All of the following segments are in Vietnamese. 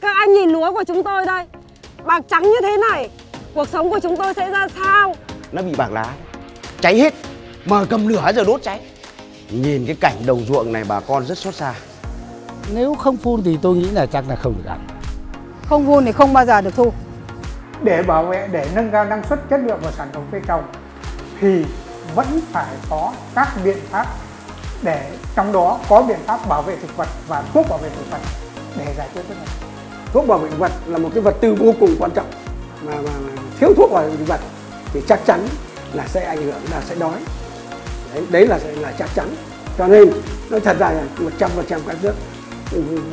đây các anh nhìn lúa của chúng tôi đây. Bạc trắng như thế này Cuộc sống của chúng tôi sẽ ra sao? Nó bị bạc lá Cháy hết. Mà cầm lửa giờ đốt cháy. Nhìn cái cảnh đồng ruộng này bà con rất xót xa. Nếu không phun thì tôi nghĩ là chắc là không được ăn. Không phun thì không bao giờ được thu. Để bảo vệ để nâng cao năng suất chất lượng và sản phẩm cây trồng thì vẫn phải có các biện pháp để trong đó có biện pháp bảo vệ thực vật và thuốc bảo vệ thực vật để giải quyết vấn đề thuốc bảo vệ thực vật là một cái vật tư vô cùng quan trọng mà, mà, mà thiếu thuốc bảo vệ thực vật thì chắc chắn là sẽ ảnh hưởng là sẽ đói. Đấy, đấy là là chắc chắn. Cho nên nói thật ra là một trăm phần trăm các nước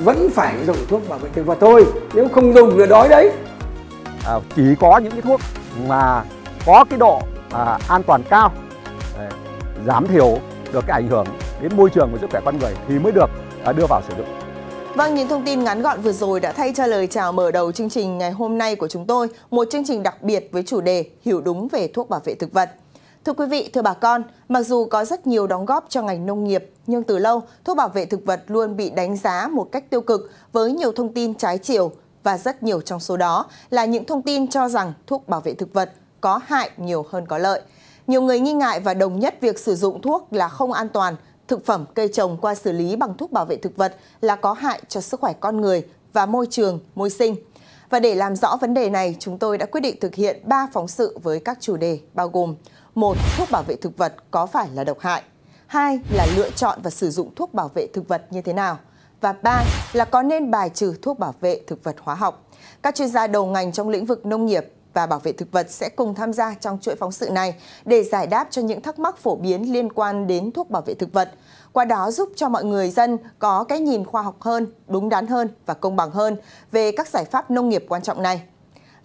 vẫn phải dùng thuốc bảo vệ thực vật thôi nếu không dùng là đói đấy. À, chỉ có những cái thuốc mà có cái độ à, an toàn cao để giảm thiểu được cái ảnh hưởng đến môi trường và sức khỏe con người thì mới được à, đưa vào sử dụng. Vâng, những thông tin ngắn gọn vừa rồi đã thay cho lời chào mở đầu chương trình ngày hôm nay của chúng tôi, một chương trình đặc biệt với chủ đề Hiểu đúng về thuốc bảo vệ thực vật. Thưa quý vị, thưa bà con, mặc dù có rất nhiều đóng góp cho ngành nông nghiệp, nhưng từ lâu, thuốc bảo vệ thực vật luôn bị đánh giá một cách tiêu cực với nhiều thông tin trái chiều và rất nhiều trong số đó là những thông tin cho rằng thuốc bảo vệ thực vật có hại nhiều hơn có lợi. Nhiều người nghi ngại và đồng nhất việc sử dụng thuốc là không an toàn, thực phẩm cây trồng qua xử lý bằng thuốc bảo vệ thực vật là có hại cho sức khỏe con người và môi trường, môi sinh. Và để làm rõ vấn đề này, chúng tôi đã quyết định thực hiện 3 phóng sự với các chủ đề bao gồm một Thuốc bảo vệ thực vật có phải là độc hại? hai Là lựa chọn và sử dụng thuốc bảo vệ thực vật như thế nào? Và ba là có nên bài trừ thuốc bảo vệ thực vật hóa học. Các chuyên gia đầu ngành trong lĩnh vực nông nghiệp và bảo vệ thực vật sẽ cùng tham gia trong chuỗi phóng sự này để giải đáp cho những thắc mắc phổ biến liên quan đến thuốc bảo vệ thực vật. Qua đó giúp cho mọi người dân có cái nhìn khoa học hơn, đúng đắn hơn và công bằng hơn về các giải pháp nông nghiệp quan trọng này.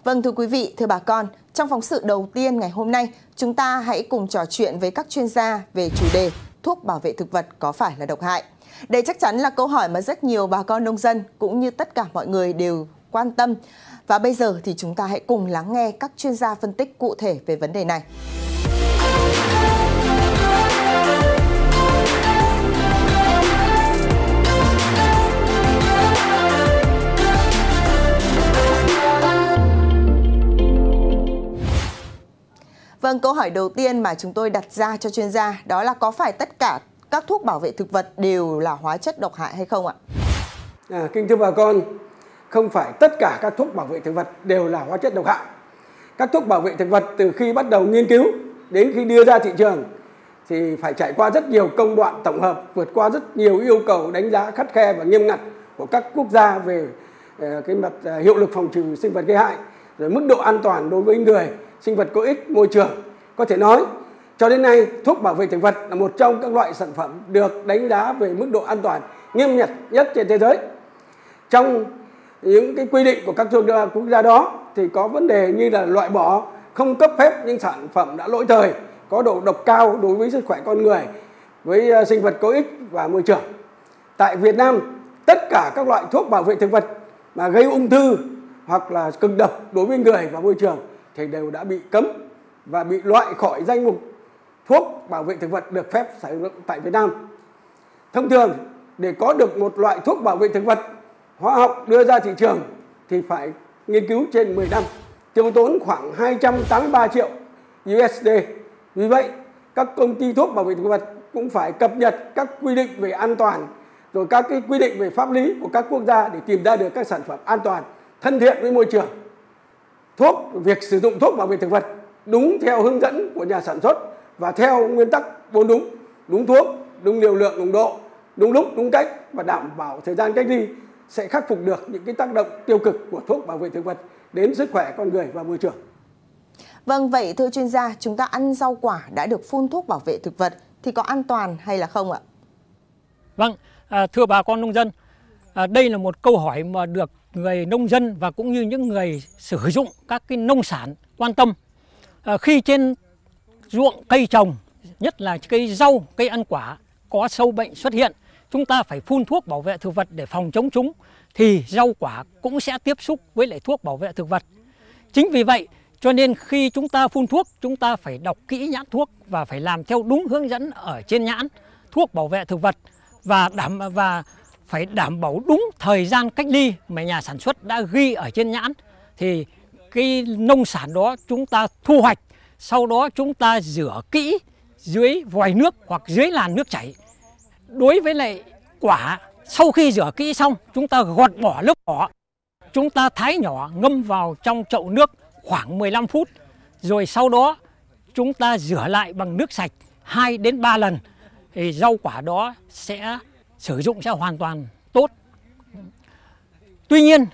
Vâng thưa quý vị, thưa bà con, trong phóng sự đầu tiên ngày hôm nay, chúng ta hãy cùng trò chuyện với các chuyên gia về chủ đề thuốc bảo vệ thực vật có phải là độc hại. Đây chắc chắn là câu hỏi mà rất nhiều bà con nông dân cũng như tất cả mọi người đều quan tâm. Và bây giờ thì chúng ta hãy cùng lắng nghe các chuyên gia phân tích cụ thể về vấn đề này. Vâng, câu hỏi đầu tiên mà chúng tôi đặt ra cho chuyên gia đó là có phải tất cả các thuốc bảo vệ thực vật đều là hóa chất độc hại hay không ạ? À, kính thưa bà con, không phải tất cả các thuốc bảo vệ thực vật đều là hóa chất độc hại. Các thuốc bảo vệ thực vật từ khi bắt đầu nghiên cứu đến khi đưa ra thị trường thì phải trải qua rất nhiều công đoạn tổng hợp, vượt qua rất nhiều yêu cầu đánh giá khắt khe và nghiêm ngặt của các quốc gia về ờ, cái mặt ờ, hiệu lực phòng trừ sinh vật gây hại, rồi mức độ an toàn đối với người, sinh vật có ích, môi trường. Có thể nói cho đến nay, thuốc bảo vệ thực vật là một trong các loại sản phẩm được đánh giá về mức độ an toàn nghiêm ngặt nhất trên thế giới. Trong những cái quy định của các quốc gia đó thì có vấn đề như là loại bỏ, không cấp phép những sản phẩm đã lỗi thời, có độ độc cao đối với sức khỏe con người, với ờ, sinh vật có ích và môi trường. Tại Việt Nam, tất cả các loại thuốc bảo vệ thực vật mà gây ung thư hoặc là cực độc đối với người và môi trường thì đều đã bị cấm và bị loại khỏi danh mục thuốc bảo vệ thực vật được phép sử dụng tại Việt Nam. Thông thường để có được một loại thuốc bảo vệ thực vật hóa học đưa ra thị trường thì phải nghiên cứu trên 10 năm, tiêu tốn khoảng 283 triệu USD. Vì vậy, các công ty thuốc bảo vệ thực vật cũng phải cập nhật các quy định về an toàn rồi các cái quy định về pháp lý của các quốc gia để tìm ra được các sản phẩm an toàn, thân thiện với môi trường. Thuốc, việc sử dụng thuốc bảo vệ thực vật đúng theo hướng dẫn của nhà sản xuất và theo nguyên tắc bốn đúng đúng thuốc đúng liều lượng đúng độ đúng lúc đúng cách và đảm bảo thời gian cách ly sẽ khắc phục được những cái tác động tiêu cực của thuốc bảo vệ thực vật đến sức khỏe con người và môi trường. Vâng, vậy thưa chuyên gia, chúng ta ăn rau quả đã được phun thuốc bảo vệ thực vật thì có an toàn hay là không ạ? Vâng, à, thưa bà con nông dân, à, đây là một câu hỏi mà được người nông dân và cũng như những người sử dụng các cái nông sản quan tâm. À, khi trên ruộng cây trồng, nhất là cây rau, cây ăn quả có sâu bệnh xuất hiện, chúng ta phải phun thuốc bảo vệ thực vật để phòng chống chúng thì rau quả cũng sẽ tiếp xúc với lại thuốc bảo vệ thực vật. Chính vì vậy, cho nên khi chúng ta phun thuốc, chúng ta phải đọc kỹ nhãn thuốc và phải làm theo đúng hướng dẫn ở trên nhãn thuốc bảo vệ thực vật và đảm và phải đảm bảo đúng thời gian cách ly mà nhà sản xuất đã ghi ở trên nhãn thì cái nông sản đó chúng ta thu hoạch sau đó chúng ta rửa kỹ dưới vòi nước hoặc dưới làn nước chảy đối với lại quả sau khi rửa kỹ xong chúng ta gọt bỏ lớp vỏ chúng ta thái nhỏ ngâm vào trong chậu nước khoảng 15 phút. Rồi sau đó chúng ta rửa lại bằng nước sạch 2 đến 3 lần. Thì rau quả đó sẽ sử dụng sẽ hoàn toàn tốt. Tuy nhiên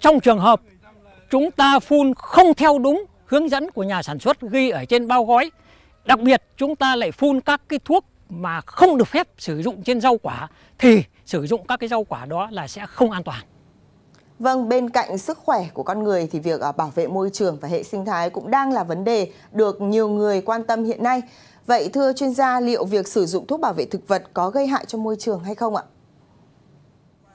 trong trường hợp chúng ta phun không theo đúng hướng dẫn của nhà sản xuất ghi ở trên bao gói, đặc biệt chúng ta lại phun các cái thuốc mà không được phép sử dụng trên rau quả thì sử dụng các cái rau quả đó là sẽ không an toàn. Vâng, bên cạnh sức khỏe của con người thì việc à, bảo vệ môi trường và hệ sinh thái cũng đang là vấn đề được nhiều người quan tâm hiện nay. Vậy thưa chuyên gia, liệu việc sử dụng thuốc bảo vệ thực vật có gây hại cho môi trường hay không ạ?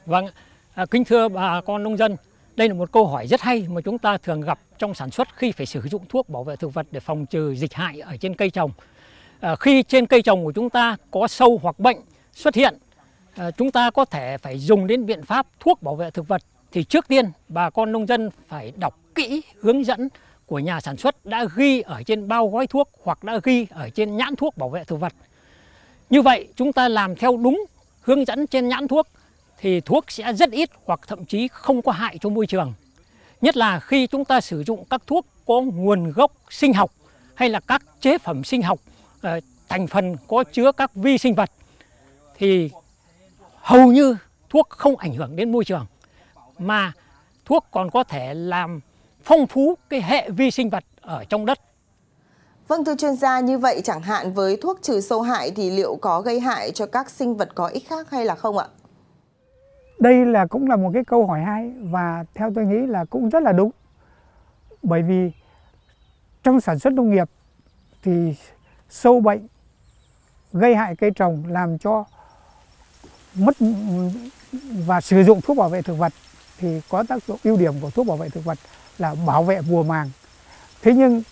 Vâng, à, kính thưa bà con nông dân, đây là một câu hỏi rất hay mà chúng ta thường gặp trong sản xuất khi phải sử dụng thuốc bảo vệ thực vật để phòng trừ dịch hại ở trên cây trồng. À, khi trên cây trồng của chúng ta có sâu hoặc bệnh xuất hiện, à, chúng ta có thể phải dùng đến biện pháp thuốc bảo vệ thực vật thì trước tiên bà con nông dân phải đọc kỹ hướng dẫn của nhà sản xuất đã ghi ở trên bao gói thuốc hoặc đã ghi ở trên nhãn thuốc bảo vệ thực vật. Như vậy chúng ta làm theo đúng hướng dẫn trên nhãn thuốc thì thuốc sẽ rất ít hoặc thậm chí không có hại cho môi trường. Nhất là khi chúng ta sử dụng các thuốc có nguồn gốc sinh học hay là các chế phẩm sinh học thành phần có chứa các vi sinh vật thì hầu như thuốc không ảnh hưởng đến môi trường mà thuốc còn có thể làm phong phú cái hệ vi sinh vật ở trong đất. Vâng thưa chuyên gia, như vậy chẳng hạn với thuốc trừ sâu hại thì liệu có gây hại cho các sinh vật có ích khác hay là không ạ? Đây là cũng là một cái câu hỏi hay và theo tôi nghĩ là cũng rất là đúng. Bởi vì trong sản xuất nông nghiệp thì sâu bệnh gây hại cây trồng làm cho mất và sử dụng thuốc bảo vệ thực vật thì có tác dụng ưu điểm của thuốc bảo vệ thực vật là bảo vệ mùa màng. Thế nhưng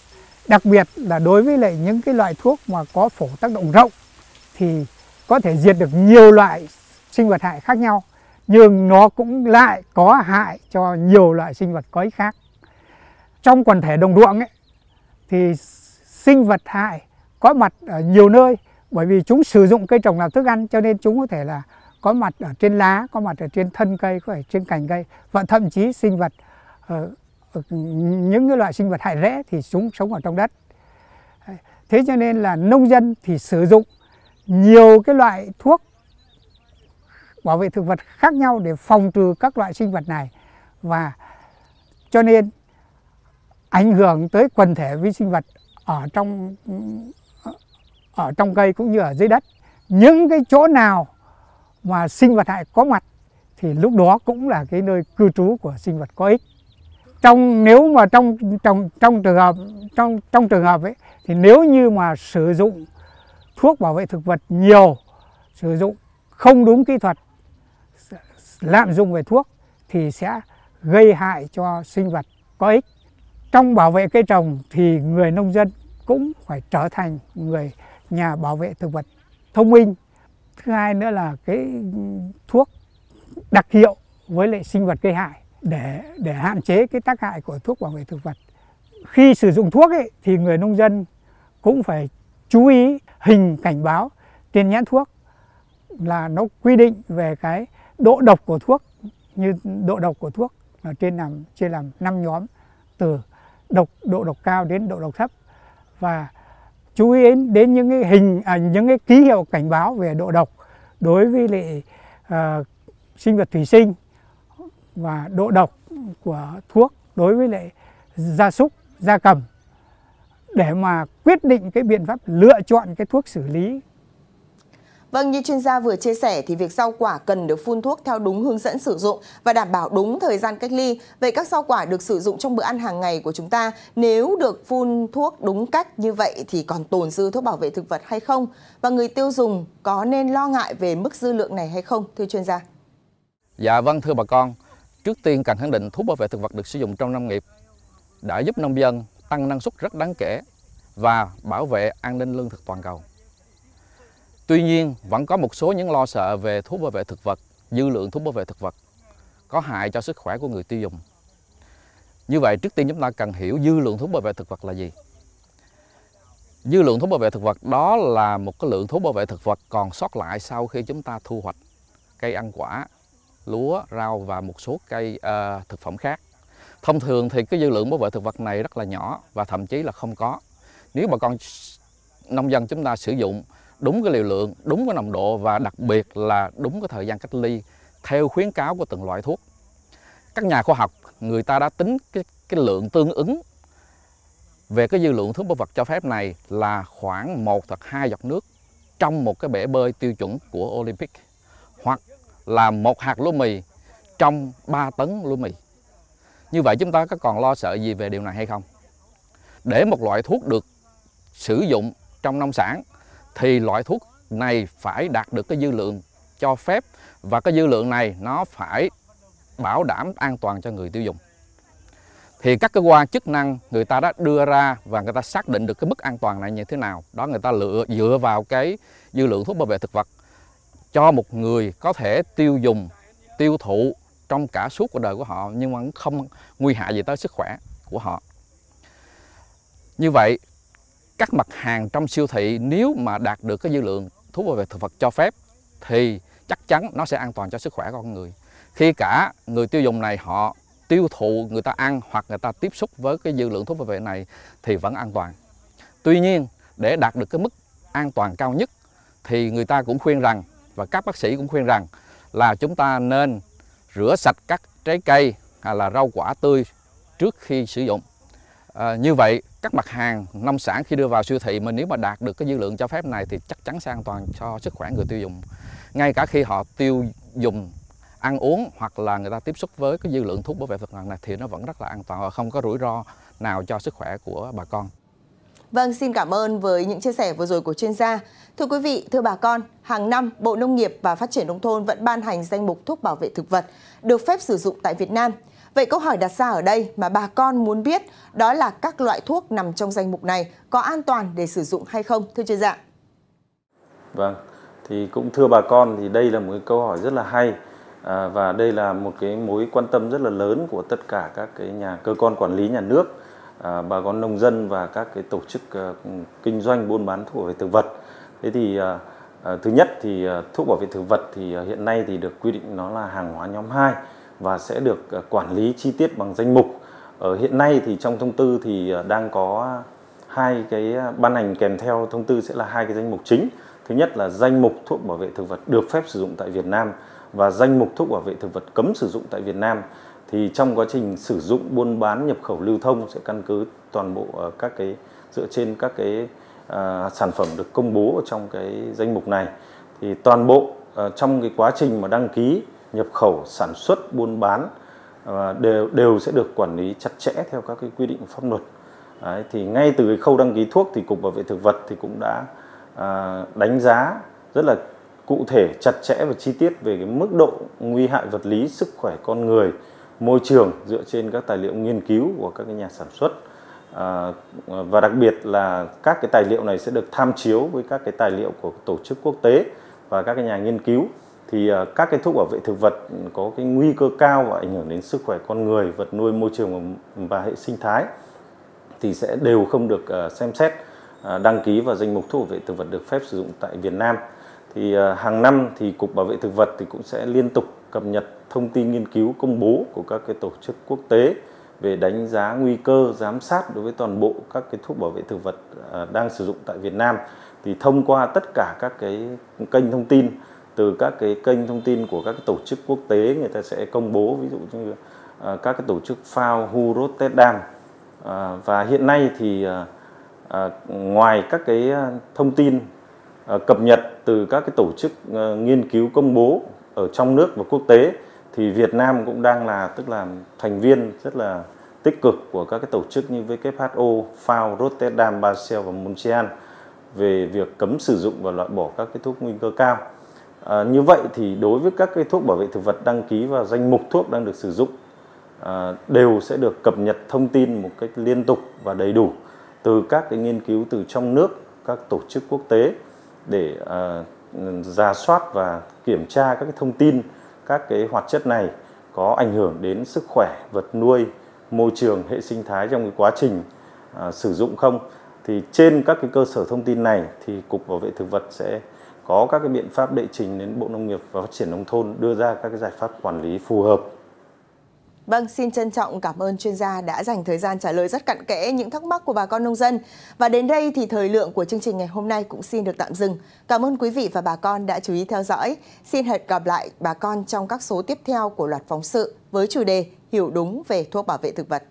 đặc biệt là đối với lại những cái loại thuốc mà có phổ tác động rộng thì có thể diệt được nhiều loại sinh vật hại khác nhau nhưng nó cũng lại có hại cho nhiều loại sinh vật có ích khác. Trong quần thể đồng ruộng ấy, thì sinh vật hại có mặt ở nhiều nơi bởi vì chúng sử dụng cây trồng làm thức ăn cho nên chúng có thể là có mặt ở trên lá, có mặt ở trên thân cây, có thể trên cành cây và thậm chí sinh vật ờ, ờ, những cái loại sinh vật hại rễ thì chúng sống ở trong đất. Thế cho nên là nông dân thì sử dụng nhiều cái loại thuốc bảo vệ thực vật khác nhau để phòng trừ các loại sinh vật này và cho nên ảnh hưởng tới quần thể vi sinh vật ở trong ở trong cây cũng như ở dưới đất. Những cái chỗ nào mà sinh vật hại có mặt thì lúc đó cũng là cái nơi cư trú của sinh vật có ích. Trong, nếu mà trong trong trong trường hợp, trong trong trường hợp ấy, thì nếu như mà sử dụng thuốc bảo vệ thực vật nhiều, sử dụng không đúng kỹ thuật, lạm dụng về thuốc thì sẽ gây hại cho sinh vật có ích. Trong bảo vệ cây trồng thì người nông dân cũng phải trở thành người nhà bảo vệ thực vật thông minh. Thứ hai nữa là cái thuốc đặc hiệu với lại sinh vật gây hại để để hạn chế cái tác hại của thuốc bảo vệ thực vật. Khi sử dụng thuốc ấy, thì người nông dân cũng phải chú ý hình cảnh báo trên nhãn thuốc là nó quy định về cái độ độc của thuốc như độ độc của thuốc là trên làm chia làm 5 nhóm từ độc độ độc cao đến độ độc thấp. Và chú ý đến, đến những cái hình à, những cái ký hiệu cảnh báo về độ độc đối với lại à, sinh vật thủy sinh và độ độc của thuốc đối với lại gia súc gia cầm để mà quyết định cái biện pháp lựa chọn cái thuốc xử lý Vâng, như chuyên gia vừa chia sẻ thì việc rau quả cần được phun thuốc theo đúng hướng dẫn sử dụng và đảm bảo đúng thời gian cách ly. Vậy các rau quả được sử dụng trong bữa ăn hàng ngày của chúng ta nếu được phun thuốc đúng cách như vậy thì còn tồn dư thuốc bảo vệ thực vật hay không? Và người tiêu dùng có nên lo ngại về mức dư lượng này hay không, thưa chuyên gia? Dạ vâng thưa bà con, trước tiên cần khẳng định thuốc bảo vệ thực vật được sử dụng trong nông nghiệp đã giúp nông dân tăng năng suất rất đáng kể và bảo vệ an ninh lương thực toàn cầu. Tuy nhiên, vẫn có một số những lo sợ về thuốc bảo vệ thực vật dư lượng thuốc bảo vệ thực vật có hại cho sức khỏe của người tiêu dùng. Như vậy trước tiên chúng ta cần hiểu dư lượng thuốc bảo vệ thực vật là gì. Dư lượng thuốc bảo vệ thực vật đó là một cái lượng thuốc bảo vệ thực vật còn sót lại sau khi chúng ta thu hoạch cây ăn quả, lúa, rau và một số cây uh, thực phẩm khác. Thông thường thì cái dư lượng bảo vệ thực vật này rất là nhỏ và thậm chí là không có. Nếu bà con nông dân chúng ta sử dụng đúng cái liều lượng, đúng cái nồng độ và đặc biệt là đúng cái thời gian cách ly theo khuyến cáo của từng loại thuốc. Các nhà khoa học người ta đã tính cái, cái lượng tương ứng về cái dư lượng thuốc bảo vật cho phép này là khoảng 1 hoặc 2 giọt nước trong một cái bể bơi tiêu chuẩn của Olympic hoặc là một hạt lúa mì trong 3 tấn lúa mì. Như vậy chúng ta có còn lo sợ gì về điều này hay không? Để một loại thuốc được sử dụng trong nông sản thì loại thuốc này phải đạt được cái dư lượng cho phép, và cái dư lượng này nó phải bảo đảm an toàn cho người tiêu dùng. Thì các cơ quan chức năng, người ta đã đưa ra và người ta xác định được cái mức an toàn này như thế nào. Đó, người ta lựa, dựa vào cái dư lượng thuốc bảo vệ thực vật cho một người có thể tiêu dùng, tiêu thụ trong cả suốt cuộc đời của họ, nhưng mà không nguy hại gì tới sức khỏe của họ. Như vậy các mặt hàng trong siêu thị nếu mà đạt được cái dư lượng thuốc bảo vệ thực vật cho phép thì chắc chắn nó sẽ an toàn cho sức khỏe con người. Khi cả người tiêu dùng này họ tiêu thụ người ta ăn hoặc người ta tiếp xúc với cái dư lượng thuốc bảo vệ này thì vẫn an toàn. Tuy nhiên để đạt được cái mức an toàn cao nhất thì người ta cũng khuyên rằng và các bác sĩ cũng khuyên rằng là chúng ta nên rửa sạch các trái cây hay là rau quả tươi trước khi sử dụng. À, như vậy các mặt hàng nông sản khi đưa vào siêu thị mà nếu mà đạt được cái dư lượng cho phép này thì chắc chắn sẽ an toàn cho sức khỏe người tiêu dùng ngay cả khi họ tiêu dùng ăn uống hoặc là người ta tiếp xúc với cái dư lượng thuốc bảo vệ thực vật này thì nó vẫn rất là an toàn và không có rủi ro nào cho sức khỏe của bà con. Vâng, xin cảm ơn với những chia sẻ vừa rồi của chuyên gia. Thưa quý vị, thưa bà con, hàng năm Bộ Nông nghiệp và Phát triển Nông thôn vẫn ban hành danh mục thuốc bảo vệ thực vật được phép sử dụng tại Việt Nam. Vậy câu hỏi đặt ra ở đây mà bà con muốn biết đó là các loại thuốc nằm trong danh mục này có an toàn để sử dụng hay không, thưa chuyên gia? Vâng, thì cũng thưa bà con thì đây là một cái câu hỏi rất là hay à, và đây là một cái mối quan tâm rất là lớn của tất cả các cái nhà cơ quan quản lý nhà nước à, bà con nông dân và các cái tổ chức à, kinh doanh buôn bán thuốc bảo vệ thực vật thế thì à, à, thứ nhất thì à, thuốc bảo vệ thực vật thì à, hiện nay thì được quy định nó là hàng hóa nhóm 2 và sẽ được ờ, quản lý chi tiết bằng danh mục. Ở hiện nay thì trong thông tư thì ờ, đang có hai cái ban hành kèm theo thông tư sẽ là hai cái danh mục chính. Thứ nhất là danh mục thuốc bảo vệ thực vật được phép sử dụng tại Việt Nam và danh mục thuốc bảo vệ thực vật cấm sử dụng tại Việt Nam. Thì trong quá trình sử dụng buôn bán nhập khẩu lưu thông sẽ căn cứ toàn bộ các cái dựa trên các cái uh, sản phẩm được công bố ở trong cái danh mục này. Thì toàn bộ uh, trong cái quá trình mà đăng ký nhập khẩu sản xuất buôn bán ờ, đều đều sẽ được quản lý chặt chẽ theo các cái quy định pháp luật. Đấy, thì ngay từ cái khâu đăng ký thuốc thì cục bảo vệ thực vật thì cũng đã à, đánh giá rất là cụ thể chặt chẽ và chi tiết về cái mức độ nguy hại vật lý sức khỏe con người môi trường dựa trên các tài liệu nghiên cứu của các cái nhà sản xuất. À, và đặc biệt là các cái tài liệu này sẽ được tham chiếu với các cái tài liệu của tổ chức quốc tế và các cái nhà nghiên cứu thì ờ, các cái thuốc bảo vệ thực vật có cái nguy cơ cao và ảnh hưởng đến sức khỏe con người, vật nuôi, môi trường và hệ sinh thái thì sẽ đều không được ờ, xem xét ờ, đăng ký vào danh mục thuốc bảo vệ thực vật được phép sử dụng tại Việt Nam. Thì hàng năm thì cục bảo vệ thực vật thì cũng sẽ liên tục cập nhật thông tin nghiên cứu công bố của các cái tổ chức quốc tế về đánh giá nguy cơ giám sát đối với toàn bộ các cái thuốc bảo vệ thực vật đang sử dụng tại Việt Nam. Thì thông qua tất cả các cái kênh thông tin từ các cái kênh thông tin của các cái tổ chức quốc tế người ta sẽ công bố ví dụ như uh, các cái tổ chức FAO, WHO, Rotterdam uh, và hiện nay thì uh, uh, ngoài các cái thông tin cập nhật từ các cái tổ chức nghiên cứu công bố ở trong nước và quốc tế thì Việt Nam cũng đang là tức là thành viên rất là tích cực của các cái tổ chức như WHO, FAO, Rotterdam, Basel và Montreal về việc cấm sử dụng và loại bỏ các cái thuốc nguy cơ cao. À, như vậy thì đối với các cái thuốc bảo vệ thực vật đăng ký vào danh mục thuốc đang được sử dụng à, đều sẽ được cập nhật thông tin một cách liên tục và đầy đủ từ các cái nghiên cứu từ trong nước, các tổ chức quốc tế để à, ra soát và kiểm tra các cái thông tin các cái hoạt chất này có ảnh hưởng đến sức khỏe vật nuôi, môi trường, hệ sinh thái trong cái quá trình à, sử dụng không. Thì trên các cái cơ sở thông tin này thì cục bảo vệ thực vật sẽ có các cái biện pháp đệ trình đến Bộ Nông nghiệp và Phát triển nông thôn đưa ra các cái giải pháp quản lý phù hợp Vâng, xin trân trọng cảm ơn chuyên gia đã dành thời gian trả lời rất cặn kẽ những thắc mắc của bà con nông dân. Và đến đây thì thời lượng của chương trình ngày hôm nay cũng xin được tạm dừng. Cảm ơn quý vị và bà con đã chú ý theo dõi. Xin hẹn gặp lại bà con trong các số tiếp theo của loạt phóng sự với chủ đề Hiểu đúng về thuốc bảo vệ thực vật.